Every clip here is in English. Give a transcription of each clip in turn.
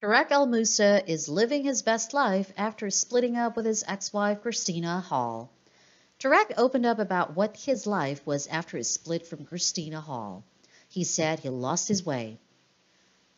Tarek El Moussa is living his best life after splitting up with his ex-wife Christina Hall. Tarek opened up about what his life was after his split from Christina Hall. He said he lost his way.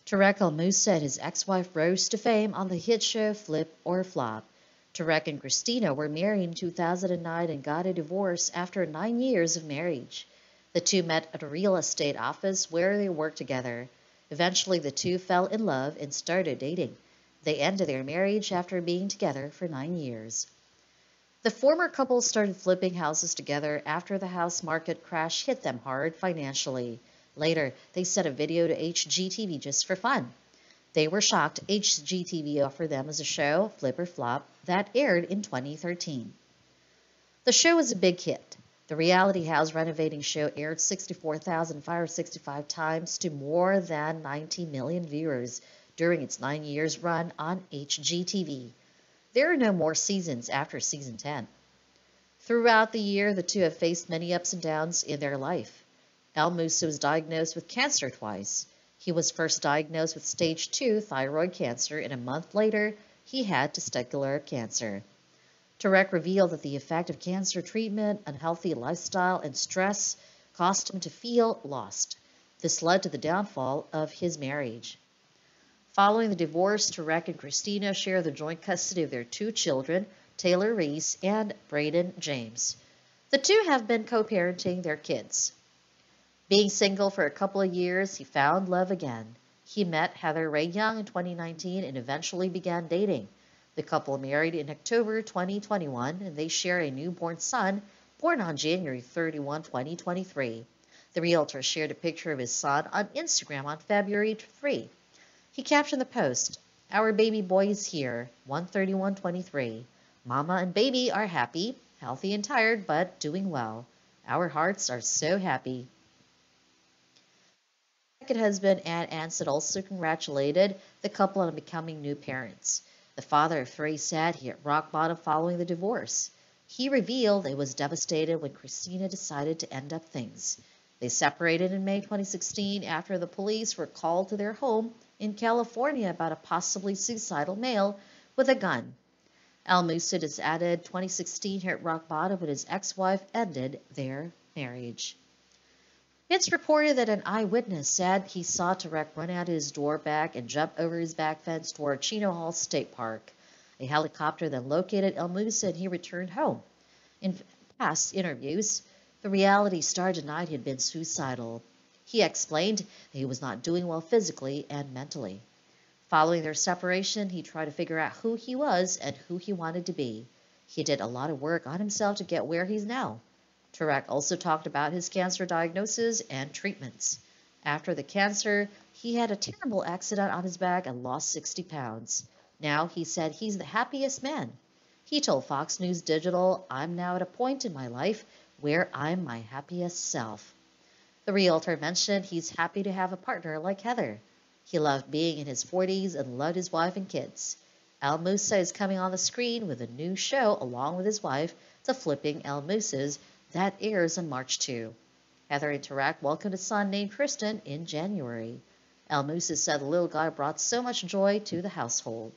Tarek El Moussa and his ex-wife rose to fame on the hit show Flip or Flop. Tarek and Christina were married in 2009 and got a divorce after nine years of marriage. The two met at a real estate office where they worked together. Eventually, the two fell in love and started dating. They ended their marriage after being together for nine years. The former couple started flipping houses together after the house market crash hit them hard financially. Later, they sent a video to HGTV just for fun. They were shocked HGTV offered them as a show, Flip or Flop, that aired in 2013. The show was a big hit. The reality house renovating show aired 64,565 times to more than 90 million viewers during its nine years run on HGTV. There are no more seasons after season 10. Throughout the year, the two have faced many ups and downs in their life. El Moussa was diagnosed with cancer twice. He was first diagnosed with stage 2 thyroid cancer, and a month later, he had testicular cancer. Tarek revealed that the effect of cancer treatment, unhealthy lifestyle, and stress caused him to feel lost. This led to the downfall of his marriage. Following the divorce, Tarek and Christina share the joint custody of their two children, Taylor Reese and Brayden James. The two have been co-parenting their kids. Being single for a couple of years, he found love again. He met Heather Rae Young in 2019 and eventually began dating. The couple married in October 2021 and they share a newborn son born on January 31, 2023. The realtor shared a picture of his son on Instagram on February 3. He captioned the post, Our baby boy is here, 13123. Mama and baby are happy, healthy and tired, but doing well. Our hearts are so happy. Second husband Ant Anstead also congratulated the couple on becoming new parents. The father of three said he hit rock bottom following the divorce. He revealed it was devastated when Christina decided to end up things. They separated in May 2016 after the police were called to their home in California about a possibly suicidal male with a gun. El Moussa has added 2016 hit rock bottom when his ex-wife ended their marriage. It's reported that an eyewitness said he saw Tarek run out of his door back and jump over his back fence toward Chino Hills State Park. A helicopter then located El Moussa and he returned home. In past interviews, the reality star denied he had been suicidal. He explained that he was not doing well physically and mentally. Following their separation, he tried to figure out who he was and who he wanted to be. He did a lot of work on himself to get where he's now. Tarek also talked about his cancer diagnosis and treatments. After the cancer, he had a terrible accident on his back and lost 60 pounds. Now he said he's the happiest man. He told Fox News Digital, I'm now at a point in my life where I'm my happiest self. The realtor mentioned he's happy to have a partner like Heather. He loved being in his 40s and loved his wife and kids. El Moussa is coming on the screen with a new show along with his wife, The Flipping El Moussas, that airs on March 2. Heather Tarek welcomed a son named Tristan in January. El Moussa said the little guy brought so much joy to the household.